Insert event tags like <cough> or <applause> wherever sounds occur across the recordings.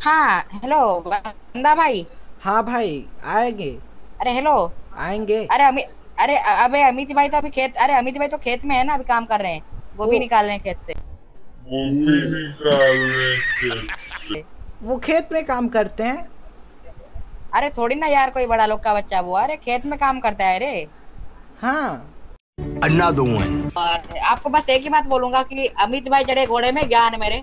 हाँ हेलो बंदा भाई। हाँ भाई आएँगे। अरे हेलो आएँगे। अरे अमित अरे अबे अमित भाई तो अभी खेत अरे अमित भाई तो खेत में है ना अभी काम कर रहे हैं। गोभी निकाल रहे हैं खेत से। गोभी निकाल रहे थे वो खेत में काम करते हैं? अरे थोड़ी ना यार कोई बड़ा लोग का बच्चा वो। अरे खेत में काम करता है अरे हाँ। Another one. आपको बस एक ही बात बोलूँगा कि अमित भाई जड़े घोड़े में ज्ञान मेरे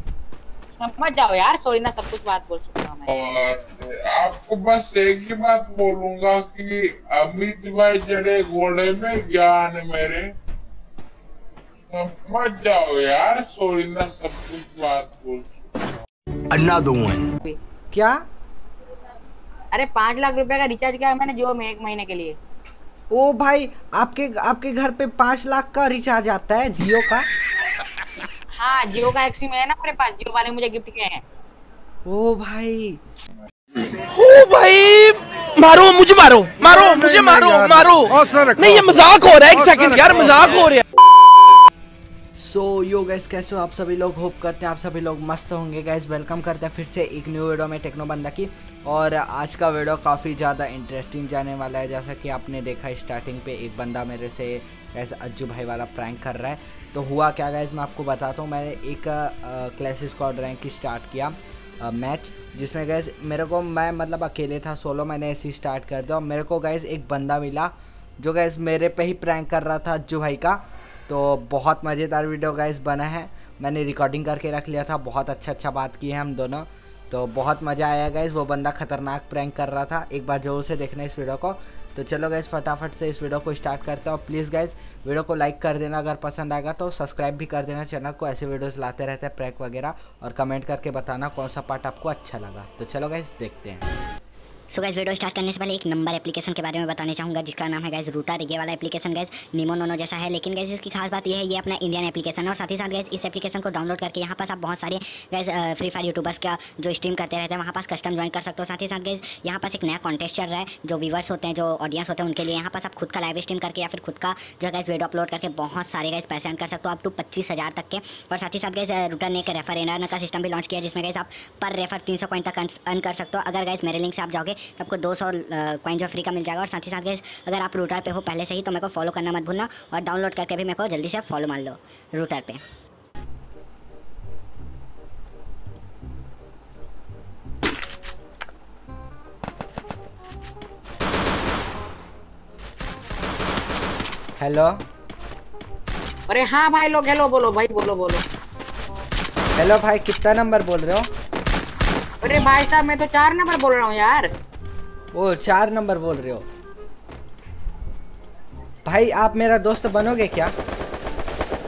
समझ जाओ यार सॉरी ना सब कुछ बात बोल चुका हूँ मैं। और आपको बस एक ही बात बोलूँगा कि अमित भाई चढ़े घोड़े में ज्ञान मेरे। समझ जाओ यार सॉरी ना सब कुछ बात बोल चुका हूँ। Another one. क्या? अरे पाँच लाख रुपए का रिचार्ज किया है मैंने जियो में एक महीने के लिए। ओ भाई आपके आपके घर पे पाँच लाख का रिचार्ज आता है जियो का? हाँ जियो का एक सिम है ना मेरे पास जियो वाले मुझे गिफ्ट किए हैं। ओ भाई। ओ भाई मारो मुझे मारो मारो मुझे मारो मारो। नहीं ये मज़ाक हो रहा है एक सेकंड यार मज़ाक हो रहा है। सो यो गैस कैसे हो आप सभी लोग? होप करते हैं आप सभी लोग मस्त होंगे गैस वेलकम करते हैं फिर से एक न्यू वीडियो में टेक्नो बंदा की। और आज का वीडियो काफ़ी ज़्यादा इंटरेस्टिंग जाने वाला है। जैसा कि आपने देखा स्टार्टिंग पे एक बंदा मेरे से गैस अज्जू भाई वाला प्रैंक कर रहा है। तो हुआ क्या गैस मैं आपको बताता हूँ। मैंने एक क्लास स्क्वाड रैंक की स्टार्ट किया मैच जिसमें गैस मेरे को, मैं मतलब अकेले था सोलो मैंने ऐसे स्टार्ट कर दिया और मेरे को गैस एक बंदा मिला, जो गैस मेरे पे ही प्रैंक कर रहा था अज्जू भाई का। तो बहुत मज़ेदार वीडियो गाइस बना है। मैंने रिकॉर्डिंग करके रख लिया था। बहुत अच्छा अच्छा बात की है हम दोनों। तो बहुत मज़ा आया गाइस वो बंदा खतरनाक प्रैंक कर रहा था। एक बार ज़रूर से देखना इस वीडियो को। तो चलो गैस फटाफट से इस वीडियो को स्टार्ट करते हैं और प्लीज़ गैस वीडियो को लाइक कर देना अगर पसंद आएगा तो सब्सक्राइब भी कर देना चैनल को, ऐसे वीडियोस लाते रहते हैं प्रैक वगैरह और कमेंट करके बताना कौन सा पार्ट आपको अच्छा लगा। तो चलो गैस देखते हैं। सो गाइस वीडियो स्टार्ट करने से पहले एक नंबर एप्लीकेशन के बारे में बताने चाहूँगा, जिसका नाम है गाइस रूटर ये वाला एप्लीकेशन गाइस नीमो नोनो जैसा है। लेकिन गाइस इसकी खास बात यह है, ये अपना इंडियन एप्लीकेशन है। और साथ ही साथ गाइस इस एप्लीकेशन को डाउनलोड करके यहाँ पास आप बहुत सारे गाइस फ्री फायर यूट्यूबर्स का जो स्ट्रीम करते रहते हैं, वहाँ पास कस्टम ज्वाइन कर सकते हो। साथ ही साथ गाइस यहाँ पास एक नया कॉन्टेस्ट चल रहा है, जो व्यूवर्स होते हैं, जो ऑडियंस होते हैं, उनके लिए यहाँ पास आप खुद का लाइव स्ट्रीम करके या फिर खुद का जो गाइस वीडियो अपलोड करके बहुत सारे गाइस पैसे अर्न कर सकते हो अप टू पच्चीस हज़ार तक के। और साथ ही साथ गाइस रूटर ने एक रेफर एनर का सिस्टम भी लॉन्च किया, जिसमें गाइस आप पर रेफर तीन सौ तक अर्न कर सकते हो। अगर गाइस मेरे लिंक से आप जाओगे आपको दो सौ कॉइन जो फ्री का मिल जाएगा और साथ ही साथ गाइस अगर आप रूटर पे हो पहले से ही तो मेरे को फॉलो करना मत भूलना और डाउनलोड करके भी मेरे को जल्दी से फॉलो मान लो रूटर पे। हेलो अरे हाँ भाई लोग हेलो बोलो भाई बोलो बोलो। हेलो भाई कितना नंबर बोल रहे हो? अरे भाई साहब मैं तो चार नंबर बोल रहा हूँ यार। ओ चार नंबर बोल रहे हो। भाई आप मेरा दोस्त बनोगे क्या?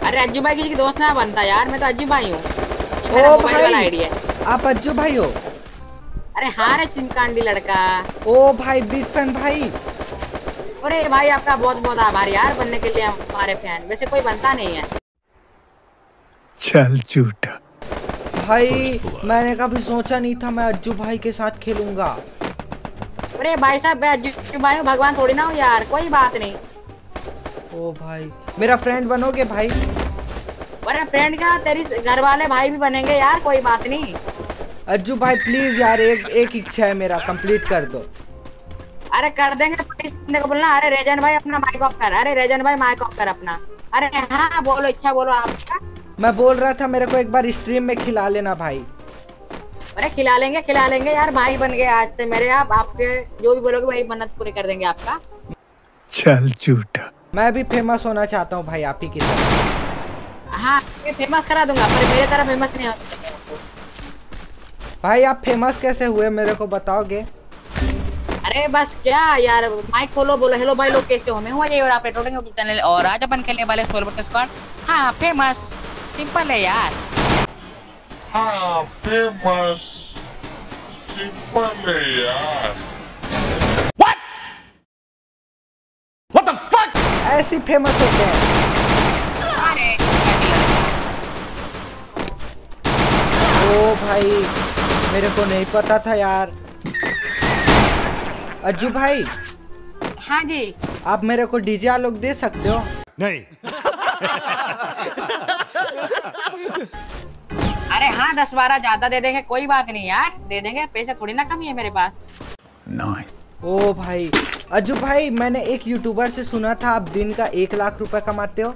अरे अज्जू भाई किसी की दोस्त ना बनता यार मैं तो अज्जू भाई हूँ। ओ भाई। आप अज्जू भाई हो? अरे हाँ रे चिमकांडी लड़का। ओ भाई बिग फ़ैन भाई। अरे भाई आपका बहुत बहुत आभार यार बनने के लिए हमारे फ़ैन। वैसे कोई बनता नहीं है। चल झूठा। भाई मैंने कभी सोचा नहीं था मैं अज्जू भाई के साथ खेलूँगा। अरे भाई साहब भाई भगवान थोड़ी ना हूँ यार कोई बात नहीं। ओ भाई मेरा फ्रेंड बनोगे भाई? अरे फ्रेंड क्या तेरी घर वाले भाई भी बनेंगे यार कोई बात नहीं। अज्जू भाई प्लीज़ यार एक एक इच्छा है मेरा कंप्लीट कर दो। अरे कर देंगे को बोलना अरे रेजन भाई अपना माइक ऑफ़ कर अरे रेजन भाई माइक ऑफ़ कर अपना। अरे हाँ बोलो इच्छा बोलो आपका मैं बोल रहा था मेरे को एक बार स्ट्रीम में खिला लेना भाई। अरे खिला लेंगे खिला लेंगे यार भाई बन गए आज से मेरे आप आपके जो भी बोलोगे वही मन्नत पूरी कर देंगे आपका। चल झूठा। मैं भी फ़ेमस होना चाहता हूँ भाई आप ही की तरह। हाँ मैं फ़ेमस करा दूँगा पर मेरे तरह फ़ेमस नहीं हो भाई आप फ़ेमस कैसे हुए मेरे को बताओगे? अरे बस क्या यार माइक खोलो बोलो हेलो भाई लोग कैसे हो? मैं हूँ ये और आप रेटोडिंग यूट्यूब चैनल और आज अपन खेलने वाले सोल वर्सेस स्क्वाड हाँ फ़ेमस सिंपल है यार। हाँ फ़ेमस सिंपल है यार ऐसे ही फ़ेमस होते हैं। अरे ओ भाई मेरे को नहीं पता था यार। अज्जू भाई हाँ जी। आप मेरे को डीजे लोग दे सकते हो? नहीं। <laughs> अरे हाँ दस बारह ज़्यादा दे देंगे कोई बात नहीं यार। दे देंगे पैसे थोड़ी ना कमी है मेरे पास। ओ भाई अज्जू भाई मैंने एक यूट्यूबर से सुना था आप दिन का एक लाख रुपए कमाते हो।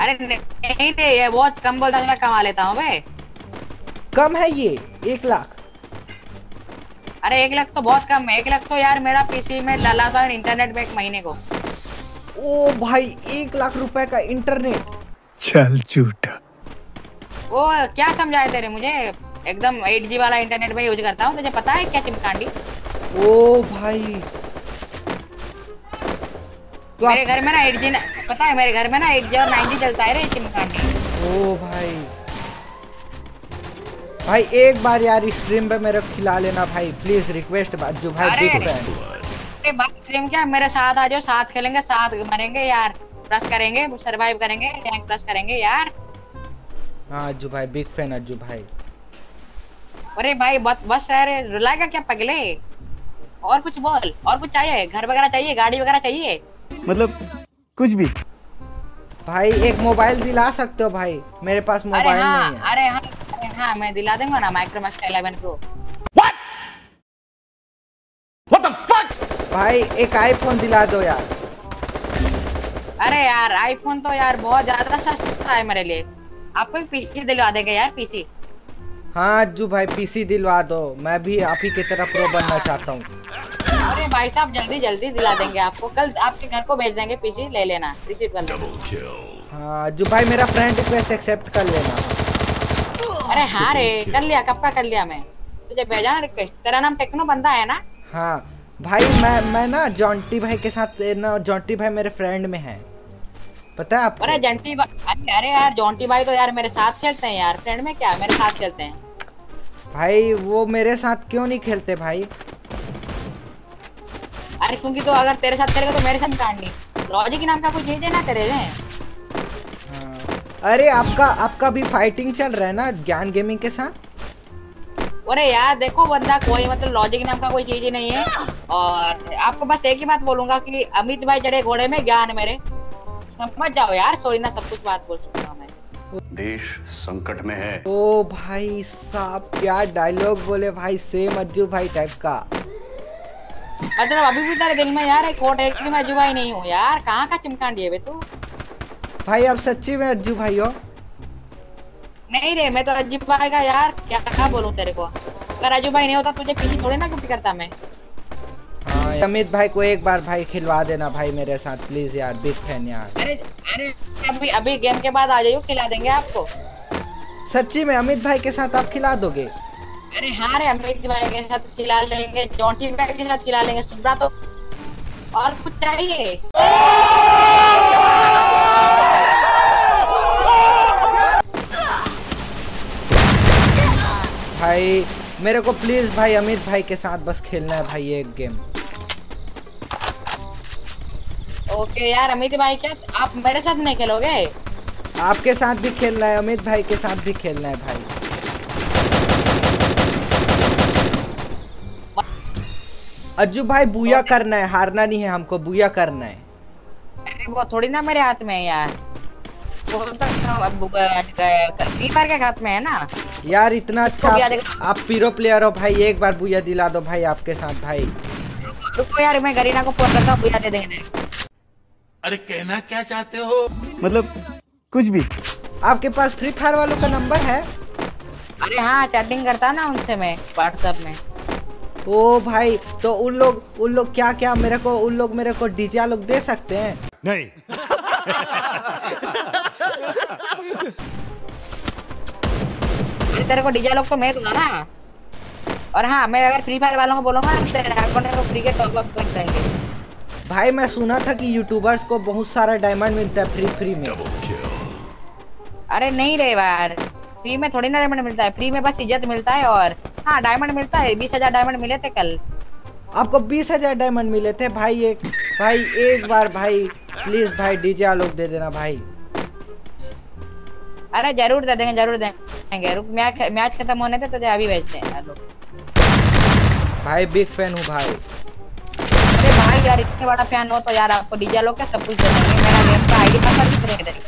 अरे नहीं नहीं ये बहुत कम बोलता मैं कमा लेता हूँ बे कम है ये एक लाख। अरे एक लाख तो बहुत कम है एक लाख तो यार मेरा पीसी में डाला था इंटरनेट पे एक महीने को। ओ भाई एक लाख रुपए का इंटरनेट चल झूठा। वो क्या समझाए तेरे? मुझे एकदम एट जी वाला इंटरनेट में यूज़ करता हूँ तुझे पता है क्या चिमकांडी? ओ भाई। तो मेरे घर में ना एट जी पता है मेरे घर में ना एट जी और नाइन जी चलता है रे चिमकांडी। ओ भाई। भाई एक बार यार स्ट्रीम पे मेरे खिला लेना भाई प्लीज़ रिक्वेस्ट अज्जू भाई अरे! अरे स्ट्रीम क्या? मेरे साथ आ जाओ साथ खेलेंगे साथ मरेंगे यार। प्लस करेंगे सरवाइव करेंगे रैंक प्लस करेंगे यार। हाँ अज्जू भाई बिग फ़ैन अज्जू भाई। अरे भाई बस बस यार रुलाएगा क्या पगले? और कुछ बोल और कुछ चाहिए? घर वगैरह चाहिए? गाड़ी वगैरह चाहिए? मतलब कुछ भी। भाई एक मोबाइल दिला सकते हो भाई। मेरे पास अरे मोबाइल हाँ नहीं है। अरे हाँ अरे हाँ मैं दिला दूँगा ना माइक्रोमैक्स का 11 प्रो व्हाट द फक भाई एक आईफोन दिला दो यार। अरे यार आईफोन तो यार बहुत ज़्यादा सस्ता है मेरे लिए। आपको एक पीसी दिलवा देगा यार पीसी। हाँ अज्जू भाई पीसी दिलवा दो। मैं भी आप ही की तरह प्रो बनना चाहता हूँ। अरे भाई साहब जल्दी जल्दी दिला देंगे आपको। कल आपके घर को भेज देंगे पीसी ले लेना रिसीव कर लेना। हाँ अज्जू भाई मेरा फ्रेंड रिक्वेस्ट एक्सेप्ट कर लेना। अरे हाँ रे कर लिया कब का कर लिया मैं तुझे भेजा ना रिक्वेस्ट तेरा नाम टेक्नो बंदा है ना? हाँ भाई मैं मैं ना जॉन्टी भाई के साथ ना जॉन्टी भाई मेरे फ्रेंड में है। पता है आपको? अरे जंटी भा- अरे यार जॉन्टी भाई तो यार मेरे साथ खेलते हैं यार। फ्रेंड में क्या? मेरे साथ खेलते हैं। भाई वो मेरे साथ क्यों नहीं खेलते भाई? अरे क्योंकि तो अगर तेरे साथ खेलेगा तो मेरे साथ काटनी लॉजिक नाम का कोई चीज़ है ना तेरे हाँ। अरे आपका आपका भी फाइटिंग चल रहा है ना ज्ञान गेमिंग के साथ? अरे यार देखो बंदा कोई मतलब लॉजिक नाम का कोई चीज़ ही नहीं है। और आपको बस एक ही बात बोलूँगा कि अमित भाई चढ़े घोड़े में ज्ञान मेरे। समझ जाओ यार सॉरी ना सब कुछ बात बोल चुका हूँ मैं। देश संकट में है। ओ भाई साहब क्या डायलॉग बोले भाई? सेम अज्जू भाई टाइप का। मतलब अभी भी तेरे दिल में यार एक कोट एक मैं जुबाई नहीं हूँ यार कहाँ का चिमकान दिए बे तू? भाई अब सच्ची में अज्जू भाई हो? नहीं रे मैं तो अजीब भाई का यार क्या क्या बोलूँ तेरे को? अगर अजू भाई नहीं होता तुझे पीछे थोड़ी ना कुछ करता मैं। हाँ। अमित भाई को एक बार भाई खिलवा देना भाई मेरे साथ प्लीज़ यार बिग फ़ैन यार। अरे अरे अभी अभी गेम के बाद आ जाइयो खिला देंगे आपको। सच्ची में अमित भाई के साथ आप खिला दोगे? अरे हाँ रे अमित भाई के साथ खिला लेंगे जॉन्टी भाई के साथ खिला लेंगे सुब्रा तो और कुछ चाहिए? भाई मेरे को प्लीज़ भाई अमित भाई के साथ बस खेलना है भाई एक गेम ओके यार अमित भाई क्या आप मेरे साथ नहीं खेलोगे? आपके साथ भी खेलना है अमित भाई के साथ भी खेलना है भाई। अज्जू भाई बुया करना है हारना नहीं है हमको बुया करना है। अरे वो थोड़ी ना मेरे हाथ में है यार। वो तो के हाथ में है ना? यार इतना अच्छा आप, आप पीरो प्लेयर हो भाई एक बार बुया दिला दो भाई आपके साथ भाई। रुको यार मैं गरीना को फ़ोन करता हूँ बुला दे देंगे। अरे कहना क्या चाहते हो? मतलब कुछ भी। आपके पास फ्री फायर वालों का नंबर है? अरे हाँ चैटिंग करता ना उनसे मैं व्हाट्सएप में। ओ भाई तो उन लोग उन लोग क्या क्या मेरे को उन लोग मेरे को डीजे लोग दे सकते हैं? नहीं। अरे तेरे को डीजे लोग को मैं दूँगा ना। और हाँ मैं अगर फ्री फायर वालों को बोलूँगा ना तेरे अकाउंट को फ्री के टॉप अप कर देंगे। भाई मैं सुना था कि यूट्यूबर्स को बहुत सारा डायमंड मिलता है फ्री फ्री में। अरे नहीं रे यार फ्री में थोड़ी ना डायमंड मिलता है। फ्री में बस इज़्ज़त मिलता है और हाँ डायमंड मिलता है। बीस हज़ार डायमंड मिले थे कल। आपको बीस हज़ार डायमंड मिले थे भाई एक भाई एक बार भाई प्लीज़ भाई डीजे लोग दे देना भाई। अरे ज़रूर दे देंगे ज़रूर देंगे। रुक मैच मैच खत्म होने थे तुझे अभी भेजते हैं भाई बिग फ़ैन हूँ भाई। अरे भाई यार इतने बड़ा फ़ैन हो तो यार आपको डीजे लोग का सब कुछ दे देंगे? मेरा गेम का आईडी पासवर्ड भी दे देंगे।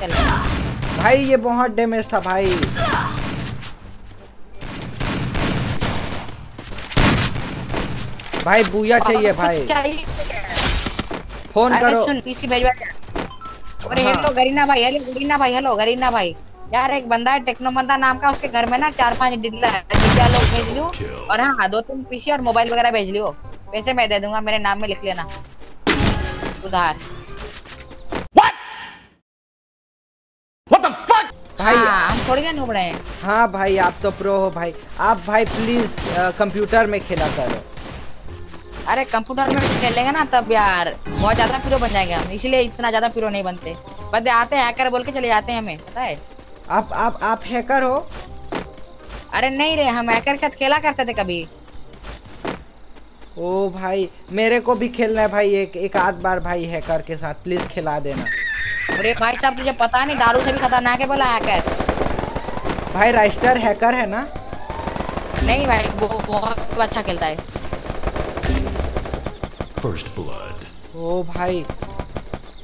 चलो। भाई ये बहुत डैमेज था भाई। भाई बुया चाहिए भाई। फ़ोन करो। सुन पीसी भेजवा दे। अरे हाँ। हेलो गरीना भाई हेलो गरीना भाई हेलो गरीना भाई। यार एक बंदा है टेक्नो बंदा नाम का उसके घर में ना चार पाँच डिल्ला डीजा लोग भेज लियो और हाँ दो तीन पीसी और मोबाइल वगैरह भेज लियो पैसे मैं दे दूँगा मेरे नाम में लिख लेना। उधार। भाई हाँ, हम थोड़ी ना नुबड़े हैं। हाँ भाई आप तो प्रो हो भाई। आप भाई प्लीज़ कंप्यूटर में खेला करो। अरे कंप्यूटर में खेलेंगे ना तब यार बहुत ज़्यादा प्रो बन जाएँगे हम इसलिए इतना ज़्यादा प्रो नहीं बनते। बस आते हैं हैकर बोल के चले जाते हैं हमें पता है? आप आप आप हैकर हो? अरे नहीं रे हम हैकर के साथ खेला करते थे कभी। ओ भाई मेरे को भी खेलना है भाई एक एक आध बार भाई हैकर के साथ प्लीज़ खिला देना। अरे भाई साहब तुझे पता नहीं दारू से भी खतरनाक है बोला हैकर भाई राइस्टर हैकर है ना? नहीं भाई वो बहुत अच्छा खेलता है। First blood. ओ भाई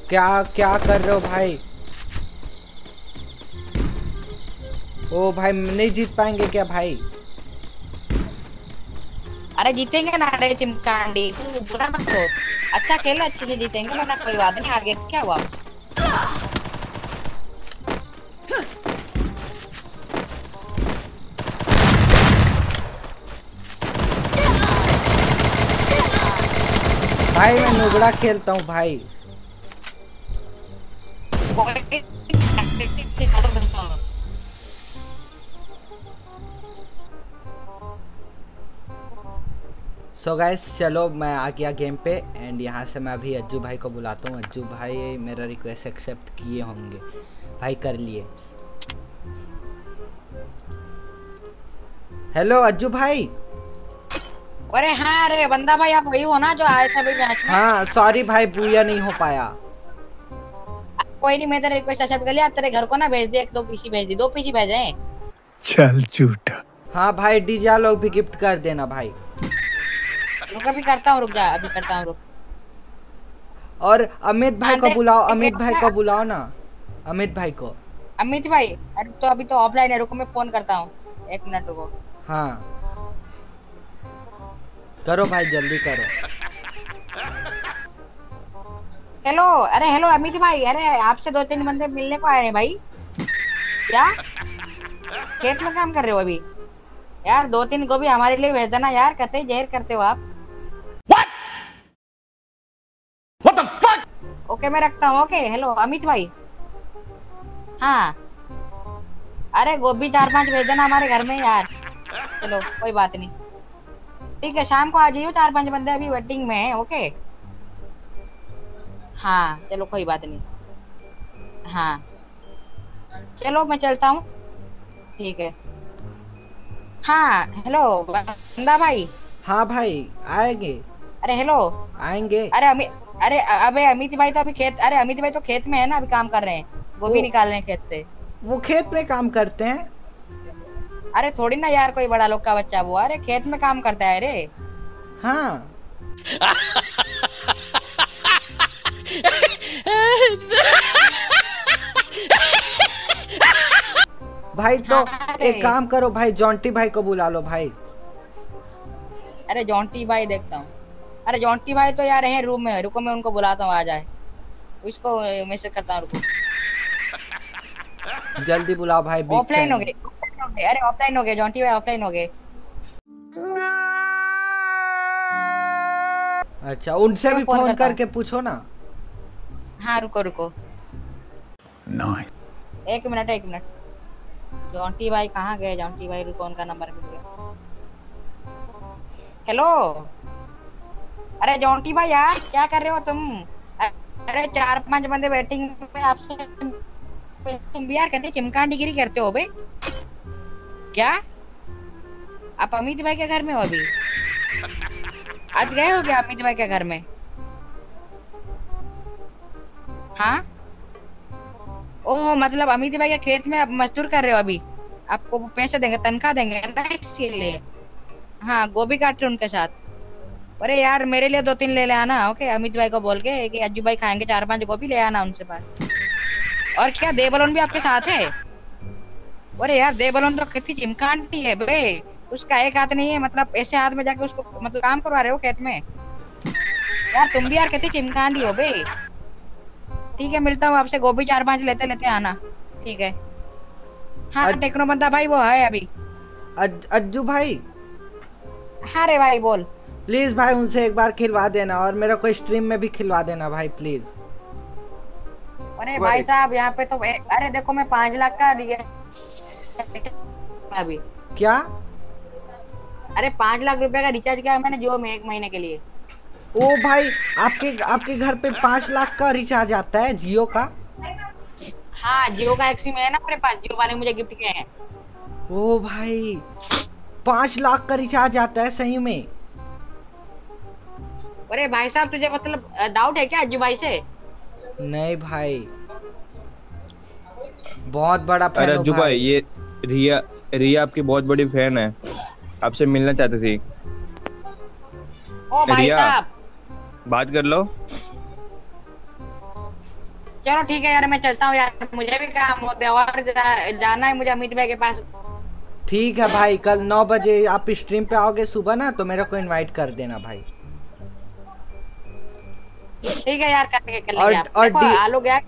क्या क्या कर रहे हो भाई? ओ भाई नहीं जीत पाएँगे क्या भाई? अरे जीतेंगे ना रे चिमकांडी तू बुरा मत सोच अच्छा खेल अच्छे से जीतेंगे वरना कोई बात नहीं आगे क्या हुआ भाई मैं नुबड़ा खेलता हूँ भाई। सो गाइस चलो मैं आ गया गेम पे एंड यहाँ से मैं अभी अज्जू भाई को बुलाता हूँ। अज्जू भाई मेरा रिक्वेस्ट एक्सेप्ट किए होंगे। भाई कर लिए। हेलो अज्जू भाई। अरे हाँ अरे बंदा भाई आप वही हो ना जो आए थे अभी मैच में? हाँ सॉरी भाई बुया नहीं हो पाया। कोई नहीं मैं तेरा रिक्वेस्ट एक्सेप्ट कर लिया। तेरे घर को ना भेज दे एक दो पीसी भेज दी। दो पीसी भेजे। चल झूठा। हाँ भाई डीजा लोग भी गिफ्ट कर देना भाई। रुक अभी करता हूँ रुक जा अभी करता हूँ रुक। और अमित भाई को बुलाओ अमित भाई को बुलाओ ना। अमित भाई को। अमित भाई अरे तो अभी तो ऑफलाइन है रुको मैं फ़ोन करता हूँ। एक मिनट रुको। हाँ। करो भाई जल्दी करो। हेलो अरे हेलो अमित भाई अरे आपसे दो तीन बंदे मिलने को आए हैं भाई। क्या? खेत में काम कर रहे हो अभी? यार दो तीन को भी हमारे लिए भेज देना यार कहते जहर करते हो आप। ओके मैं रखता हूँ ओके। हेलो अमित भाई। हाँ। अरे गोभी चार पाँच भेज देना हमारे घर में यार। चलो कोई बात नहीं। ठीक है शाम को आ जाइयो चार पाँच बंदे अभी वेटिंग में है ओके? हाँ चलो कोई बात नहीं। हाँ। चलो मैं चलता हूँ। ठीक है। हाँ हेलो बंदा भाई। हाँ भाई आएँगे। अरे हेलो आएँगे। अरे अमित अरे अबे अमित भाई तो अभी खेत अरे अमित भाई तो खेत में है ना अभी काम कर रहे हैं। गोभी निकाल रहे हैं खेत से। वो खेत में काम करते हैं? अरे थोड़ी ना यार कोई बड़ा लोग का बच्चा वो। अरे खेत में काम करता है अरे हाँ। भाई तो अरे। एक काम करो भाई जॉन्टी भाई को बुला लो भाई। अरे जॉन्टी भाई देखता हूँ। अरे जॉन्टी भाई तो यार है रूम में रुको मैं उनको बुलाता हूँ आ जाए। उसको मैसेज करता हूँ रुको। जल्दी बुलाओ भाई ऑफलाइन हो गए अरे ऑफलाइन हो गए जॉन्टी भाई ऑफलाइन हो गए। अच्छा उनसे भी फ़ोन हूँ। करके पूछो ना। हाँ रुको रुको। Nice. एक मिनट एक मिनट। जॉन्टी भाई कहाँ गए? जॉन्टी भाई रुको उनका नंबर मिल गया। हेलो अरे जॉन्टी भाई यार, क्या कर रहे हो तुम? अरे चार पाँच बंदे बैटिंग में आपसे। तुम भी यार कहते चिमकान डिग्री करते हो बे क्या? आप अमित भाई के घर में हो अभी? आज गए हो क्या अमित भाई के घर में? हाँ? ओह मतलब अमित भाई के खेत में आप मजदूर कर रहे हो अभी? आपको पैसे देंगे, तनख्वाह देंगे ना इसीलिए हाँ गोभी काट रहे उनके साथ। अरे यार मेरे लिए दो तीन ले ले आना ओके अमित भाई को बोल के कि अज्जू भाई खाएँगे चार पाँच गोभी ले आना उनसे पास। और क्या देवलोन भी आपके साथ है? अरे यार देवलोन तो कितनी चिमकांडी है बे। उसका एक हाथ नहीं है मतलब ऐसे हाथ में जाके उसको मतलब काम करवा रहे हो खेत में? यार तुम भी यार कितनी चिमकांडी हो बे। ठीक है मिलता हूँ आपसे गोभी चार पाँच लेते लेते आना। ठीक है। हाँ अज- टेक्नो बंदा भाई वो है अभी। अज, अज्जू भाई? हाँ रे भाई बोल। प्लीज़ भाई उनसे एक बार खिलवा देना और मेरा कोई स्ट्रीम में भी खिलवा देना भाई प्लीज़ अरे भाई साहब यहाँ पे तो अरे देखो मैं पाँच लाख का अभी। क्या? अरे पाँच लाख रुपए का रिचार्ज किया मैंने जियो में एक महीने के लिए। ओ भाई आपके आपके घर पे पाँच लाख का रिचार्ज आता है जियो का? हाँ जियो का एक सिम है ना मेरे पास जियो वाले मुझे गिफ्ट किए हैं। ओ भाई पाँच लाख का रिचार्ज आता है सही में? अरे भाई साहब तुझे मतलब डाउट है क्या अज्जू भाई से? नहीं भाई। बहुत बड़ा अरे फ़ैन अज्जू भाई ये रिया रिया आपकी बहुत बड़ी फ़ैन है। आपसे मिलना चाहती थी। ओ भाई साहब। बात कर लो। चलो ठीक है यार मैं चलता हूँ यार। मुझे भी काम होते हैं और जा, जाना है मुझे अमित भाई के पास। ठीक है भाई कल नौ बजे आप स्ट्रीम पे आओगे सुबह ना तो मेरे को इनवाइट कर देना भाई। ठीक है यार करके कर और- और आलू गया